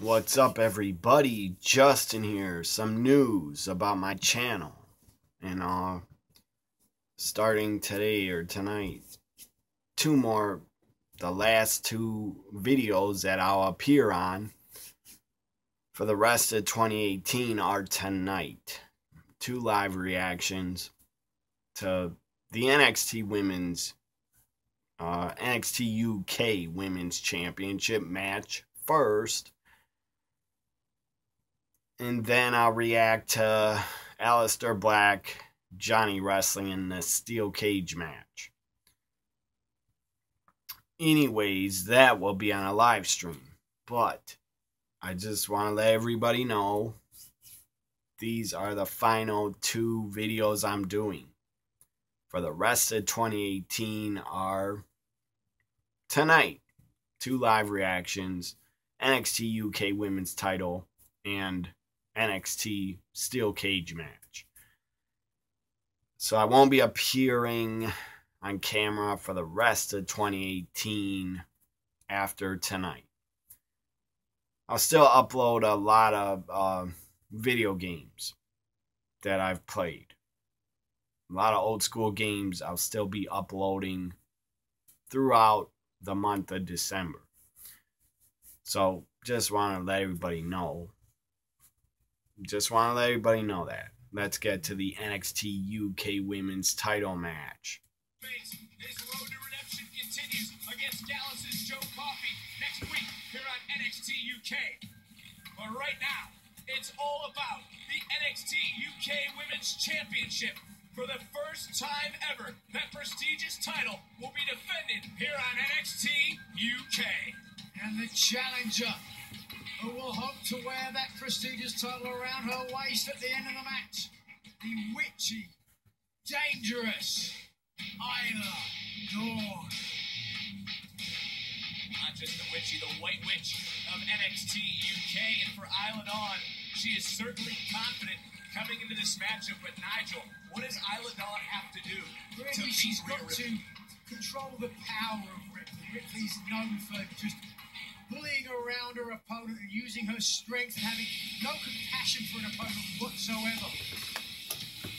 What's up, everybody? Justin here. Some news about my channel. And, uh, starting today or tonight, two more, the last two videos that I'll appear on for the rest of 2018 are tonight. Two live reactions to the NXT Women's, uh, NXT UK Women's Championship match first and then I'll react to Aleister Black, Johnny Wrestling in the Steel Cage match. Anyways, that will be on a live stream. But I just want to let everybody know these are the final two videos I'm doing. For the rest of 2018 are tonight, two live reactions, NXT UK Women's Title, and NXT Steel Cage match. So I won't be appearing on camera for the rest of 2018 after tonight. I'll still upload a lot of uh, video games that I've played. A lot of old school games I'll still be uploading throughout the month of December. So just want to let everybody know just want to let everybody know that. Let's get to the NXT UK Women's Title match. His road to redemption continues against Gallus's Joe Coffey next week here on NXT UK. But right now, it's all about the NXT UK Women's Championship. For the first time ever, that prestigious title will be defended here on NXT UK. And the challenger title around her waist at the end of the match. The witchy, dangerous Isla Dawn. Not just the witchy, the white witch of NXT UK. And for Isla Dawn, she is certainly confident coming into this matchup. But Nigel, what does Isla Dawn have to do really, to she's got to control the power of Ripley. Ripley's known for just bullying around her opponent and using her strength and having no compassion for an opponent whatsoever.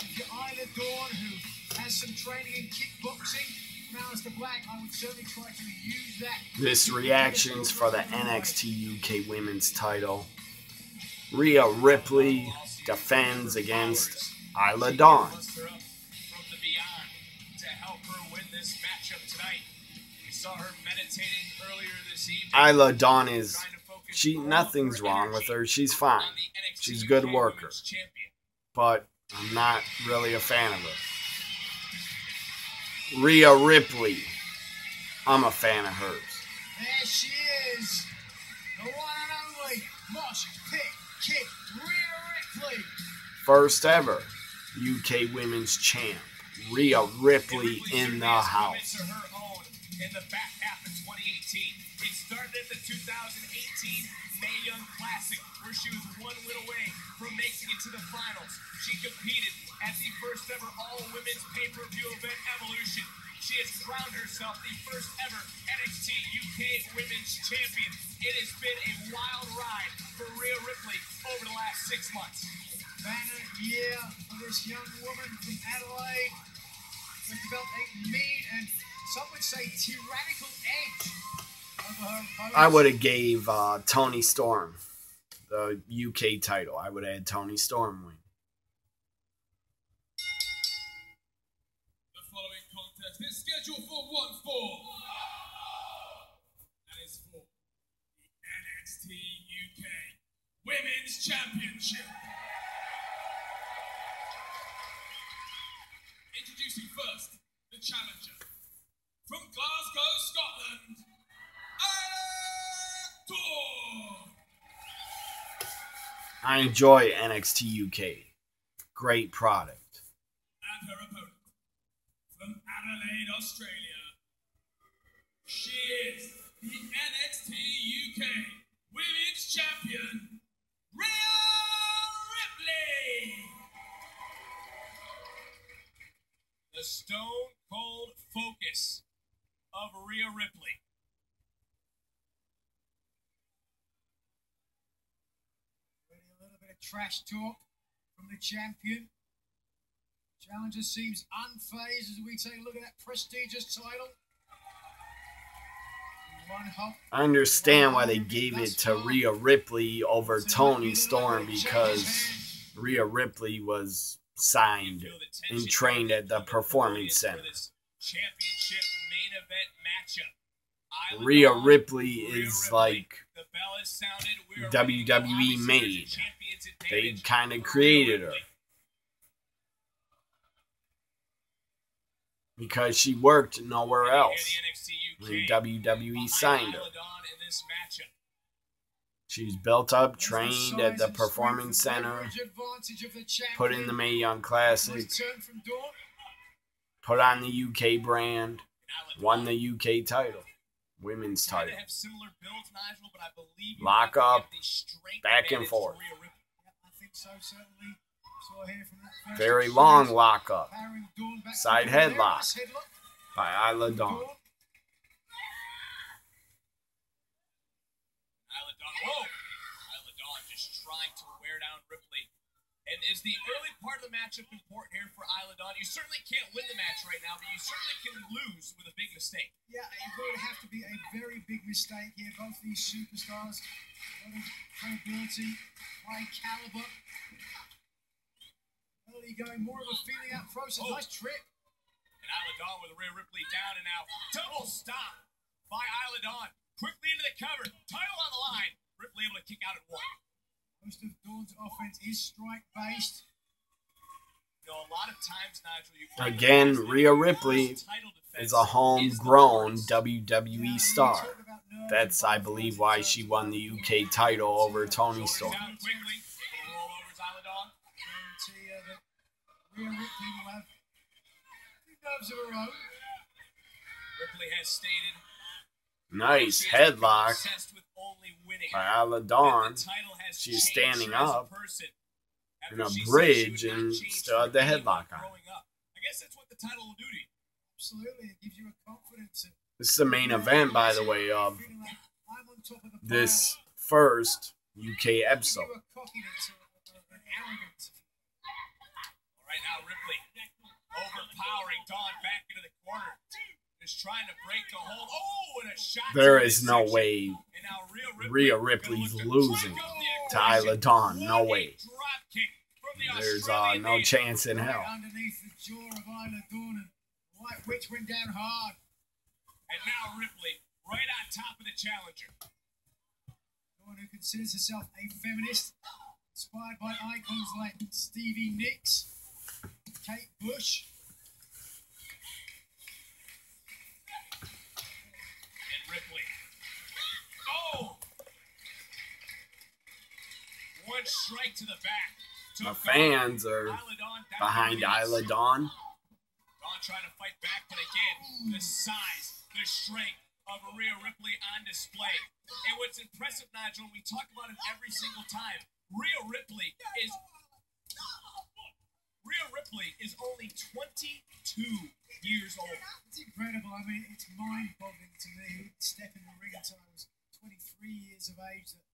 If you're Isla Dawn, who has some training in kickboxing, Black, I would certainly try to use that. This reactions for the NXT UK Women's title. Rhea Ripley defends against Isla Dawn. Saw her meditating earlier this evening. Isla Dawn is she nothing's wrong with her. She's fine. She's a good worker. But I'm not really a fan of her. Rhea Ripley. I'm a fan of hers. There she is. The one and only Mosh Pit Kick Rhea Ripley. First ever UK Women's Champ. Rhea Ripley in the house in the back half of 2018. It started at the 2018 Mae Young Classic, where she was one win away from making it to the finals. She competed at the first ever all-women's pay-per-view event, Evolution. She has crowned herself the first ever NXT UK Women's Champion. It has been a wild ride for Rhea Ripley over the last six months. Banner year for this young woman from Adelaide. With belt eight mean and some would say tyrannical edge I would have gave uh, Toni Storm the UK title. I would have had Toni Storm win. The following contest is scheduled for one fall. That is for the NXT UK Women's Championship. Introducing first the challenger from Glasgow, Scotland, I enjoy NXT UK. Great product. And her opponent from Adelaide, Australia. She is the NXT UK Women's Champion, Rhea Ripley. The Stone Cold Focus of Rhea Ripley. Really a little bit of trash talk from the champion. Challenger seems unfazed as we take a look at that prestigious title. I understand why they gave it to Rhea Ripley over Toni Storm because Rhea Ripley was signed and trained at the Performance Center. Championship main event matchup. Rhea Ripley Rhea is Ripley. like The bell has sounded. WWE ready to go. Obviously, there's a made. they kind of created her because she worked nowhere else. When WWE signed her. Isla Dawn in this matchup. She's built up, trained at the Performance Center, leverage advantage of the put in the Mae Young Classic, turned from Dawn. put on the UK brand, won the UK title, women's title. Have similar builds, Nigel, but I believe Lock up, back and forth. Rhea Ripley. Yeah, I think so, certainly. Saw here from that first Very long Dawn back Side to the middle. headlock. By Isla Dawn. Isla Dawn. Whoa! Isla Dawn just trying to wear down Ripley. And is the early part of the matchup important here for Isla Dawn? You certainly can't win the match right now, but you certainly can lose with a big mistake. Yeah, it would have to be a very big mistake here. Both these superstars, a of credibility, high caliber. Early going, more of a feeling out process. Oh. Nice trick. And Isla Dawn with Rhea Ripley down and out. Double stop by Isla Dawn. Quickly into the cover. Title on the line. Ripley able to kick out at one. Most of Dawn's offense is strike based. You know, a lot of times, Nigel, you Again, Rhea Ripley Is a homegrown. WWE star. we talked about nerves That's, I believe, why she won the UK title over. Toni Storm. down quickly. Little rollovers, Isla Dawn. Guarantee, that Rhea Ripley will have a few nerves of her own. Ripley has stated Nice she has become headlock obsessed with only winning. by Isla Dawn. the title has She's standing her a up in a bridge she would not and change still for had the headlock on. I guess that's what the title will do to you. Absolutely, it gives you a confidence. This is the main event, by the way, of feeling like I'm on top of the this first UK episode. right, now Ripley overpowering Dawn back into the corner. Just trying to break the hold. Oh, and a shot. There is the no way Rhea Ripley, Rhea Ripley's losing crank up to aggression. Dawn. No way. drop kick from the There's uh, no chance in hell. underneath the jaw of Isla Dawn, and White Witch went down hard. And now Ripley right on top of the challenger. Dawn, who considers herself a feminist, inspired by icons like Stevie Nicks, Kate Bush. One strike to the back. The fans are Isla Dawn down behind to Isla. Dawn. Dawn trying to fight back, but again, the size, the strength of Rhea Ripley on display. And what's impressive, Nigel, and we talk about it every single time, Rhea Ripley is Rhea Ripley is only 22 years old. It's incredible. I mean, it's mind-boggling to me. who Step in the ring until I was 23 years of age. That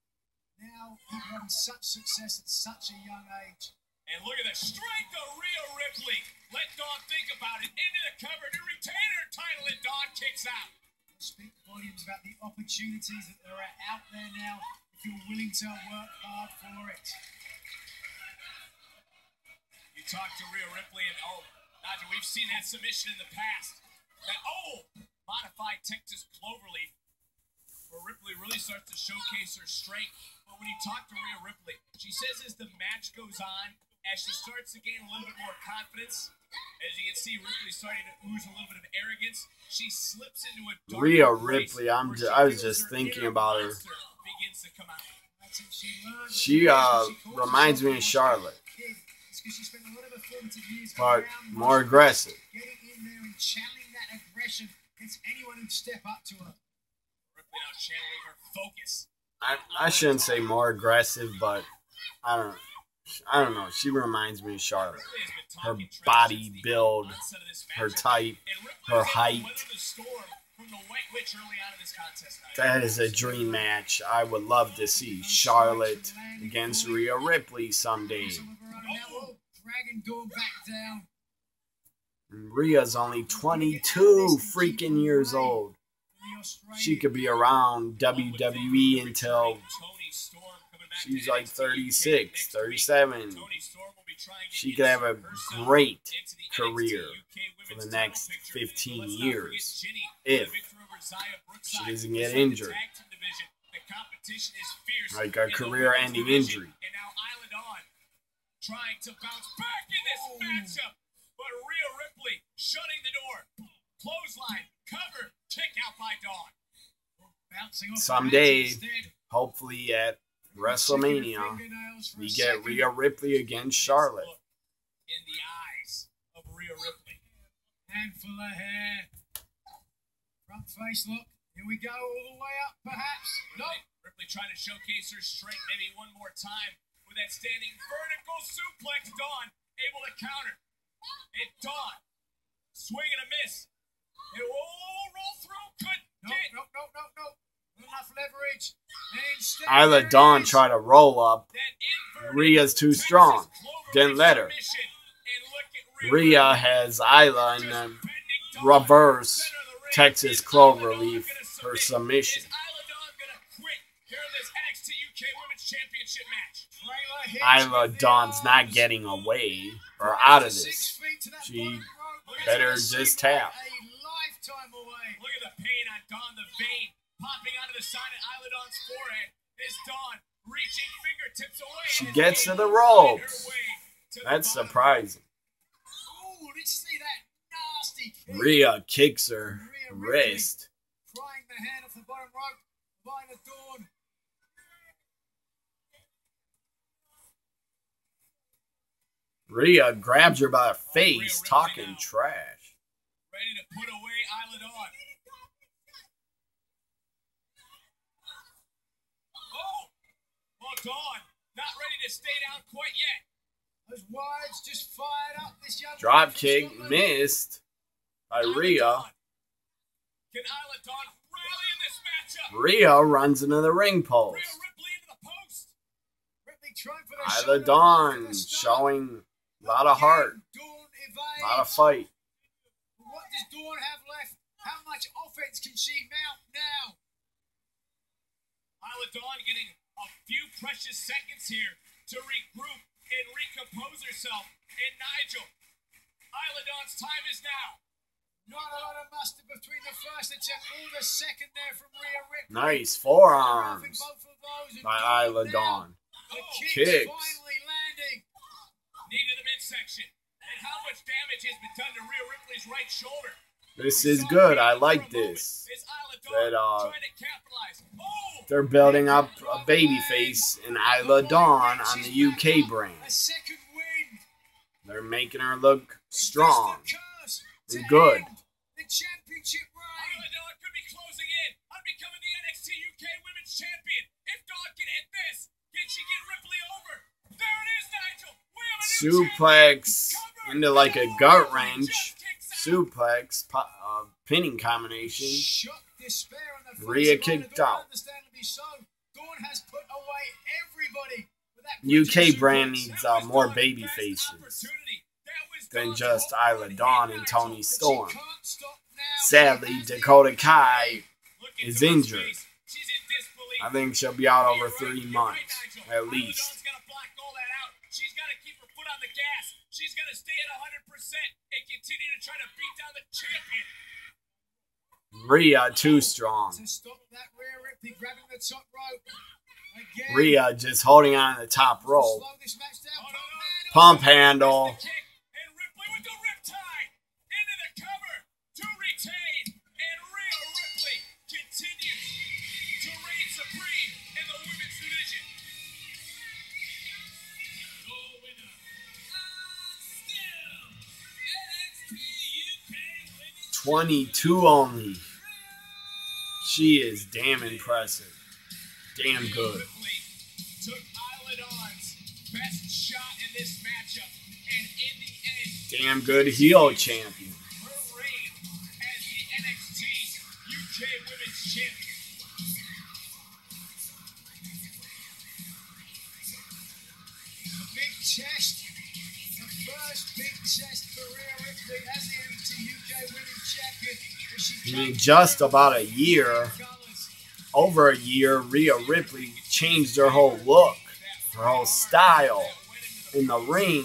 now people having such success at such a young age. And look at the strength of Rhea Ripley. Let Dawn think about it. Into the cover to retain her title, and Dawn kicks out. Speak volumes about the opportunities that there are out there now. If you're willing to work hard for it. You talk to Rhea Ripley, and oh, Nigel, we've seen that submission in the past. That oh, modified Texas Cloverleaf, where Ripley really starts to showcase her strength. But when you talk to Rhea Ripley, she says as the match goes on, as she starts to gain a little bit more confidence, as you can see, Ripley starting to ooze a little bit of arrogance. She slips into a dark Rhea Ripley, I'm where ju- I was just thinking about her. Begins to come out. She. Uh, reminds me of Charlotte. kid. It's 'cause she spent a lot of her formative years but more aggressive. Getting in there and channeling that aggression against anyone who'd step up to her. Now channeling her focus. I, I shouldn't say more aggressive, but I don't I don't know. She reminds me of Charlotte. Ripley has been Her body build, onset of this her type, her was able to height. weather the storm from from the White Witch early on in this contest. That is a dream match. I would love to see Charlotte against Rhea Ripley someday. Dawn back down. Rhea's only 22 freaking years old. She could be around WWE until she's like 36, 37. She could have a great career for the next 15 years if she doesn't get injured. Like a career ending injury. Trying to bounce back in this matchup, but Rhea Ripley shutting the door. Clothesline, cover, kick out by Dawn. Someday, hopefully at WrestleMania, we get Rhea Ripley against Charlotte. In the eyes of Rhea Ripley. Handful of hair. Front face look. Here we go, all the way up, perhaps. No. Ripley trying to showcase her strength maybe one more time with that standing vertical suplex. Dawn able to counter. And Dawn swing and a miss. It will roll through. Could No, get. no, no, no, no. Enough leverage. And instead Isla Dawn it is. tried to roll up. Rhea's too Texas strong. cloverleaf Didn't let her. submission. And look at Rhea has Isla in just the reverse center of the ring. Texas Is Isla cloverleaf Dawn her submission. Is Isla Dawn gonna quit here in this NXT UK Women's Championship match? Trailer hits Isla with the Dawn's not getting away or out of this. feet to that She better just tap. Lifetime away. Look at the pain on Dawn, the vein popping out of the side of forehead. Is Dawn reaching fingertips away? She gets to the ropes. to That's bottom. surprising. Ooh, let's see that nasty kick. Rhea kicks her Rhea wrist. Prying the hand off the bottom rope. Line of Dawn. Rhea grabs her by the face, talking trash. Ready to put away Isla Dawn. Oh! Well, Dawn, not ready to stay down quite yet. Those wives just fired up this young Drop kick missed by Rhea. Can Isla Dawn rally in this matchup? Rhea runs into the ring post. Ripley the. Ripley trying for the Isla Dawn for the start. showing a lot of heart, a lot of fight. Does Dawn have left? How much offense can she mount now? Isla Dawn getting a few precious seconds here to regroup and recompose herself. And Nigel, Isla Dawn's time is now. Not a lot of muster between the first attempt or the second there from Rhea Ripley. Nice forearms both of those and by Isla. Dawn. Kicks, Kicks. finally landing. knee to the midsection. And how much damage has been done to Rhea Ripley's right shoulder? This We is saw good. it I for a like this. Is Isla Dawn That, uh, trying to? Oh! They're building up a babyface in Isla Dawn on the UK brand. A second win. They're making her look strong. Just the and good. The championship reign. Isla Dawn closing in on becoming the NXT UK Women's Champion. If Dawn can this, can she get Ripley over? There it is, Nigel. We have a new Suplex champion. Cover. Into like a gut wrench. Suplex po- uh, pinning combination. Shock, despair on the face Rhea kicked out. So. Dawn has put away everybody. with that UK brand needs uh, more baby faces opportunity. That was than just Isla Dawn and Toni Storm. can't stop now. Sadly, She has the Dakota. Kai is injured. face. She's in disbelief. I think she'll be out over three months at least. She's got to stay at 100% and continue to try to beat down the champion. Rhea too strong. To stop that Rhea Ripley grabbing the top rope. Again. Rhea just holding on to the top rope. slow this match down. No, no. Pump handle. 22 only. She is damn impressive. Damn good. Damn good heel champion. chest, the first big chest career Rhea as the NXT UK Women's as she I mean, just about a year. Over a year, Rhea Ripley changed her whole look, her whole style in the ring.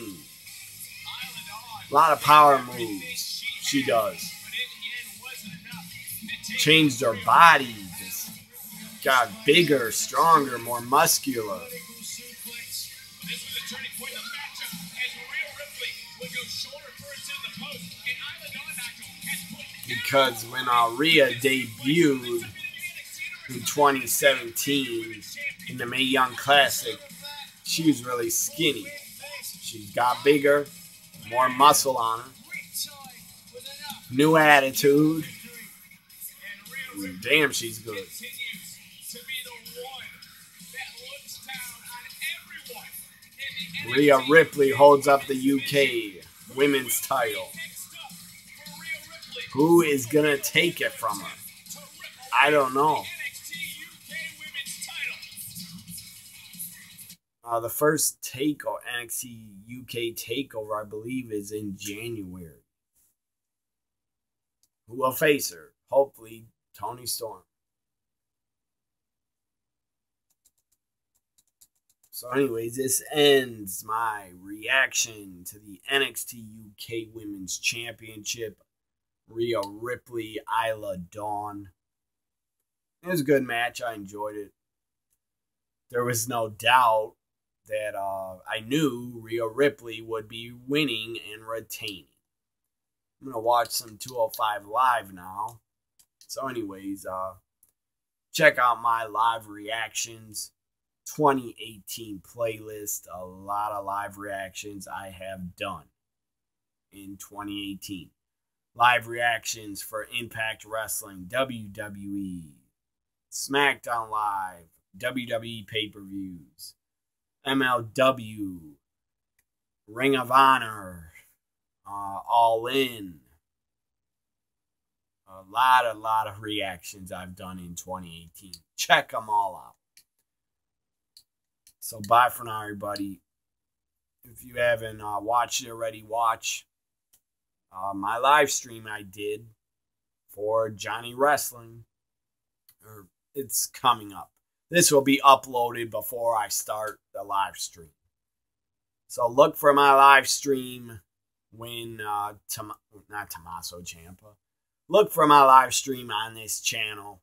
A lot of power moves she does. Changed her body, just got bigger, stronger, more muscular. Because when Rhea debuted in 2017 in the Mae Young Classic, she was really skinny. She's got bigger, more muscle on her, new attitude. Damn, she's good. Rhea Ripley holds up the UK women's title. Who is gonna take it from her? I don't know. Uh, the first take or NXT UK takeover, I believe, is in January. Who will face her? Hopefully, Toni Storm. So, anyways, this ends my reaction to the NXT UK Women's Championship. Rhea Ripley, Isla Dawn. It was a good match. I enjoyed it. There was no doubt that uh, I knew Rhea Ripley would be winning and retaining. I'm gonna watch some 205 live now. So, anyways, uh, check out my live reactions 2018 playlist. A lot of live reactions I have done in 2018. Live reactions for Impact Wrestling, WWE, SmackDown Live, WWE pay per views, MLW, Ring of Honor, uh, All In. A lot, a lot of reactions I've done in 2018. Check them all out. So, bye for now, everybody. If you haven't uh, watched it already, watch uh, my live stream I did for Johnny Wrestling. Or it's coming up. This will be uploaded before I start the live stream. So look for my live stream when uh Tom- not Tommaso Ciampa. Look for my live stream on this channel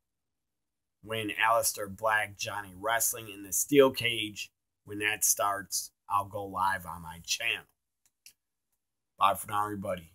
when Aleister Black Johnny Wrestling in the Steel Cage when that starts. I'll go live on my channel. Bye for now, everybody.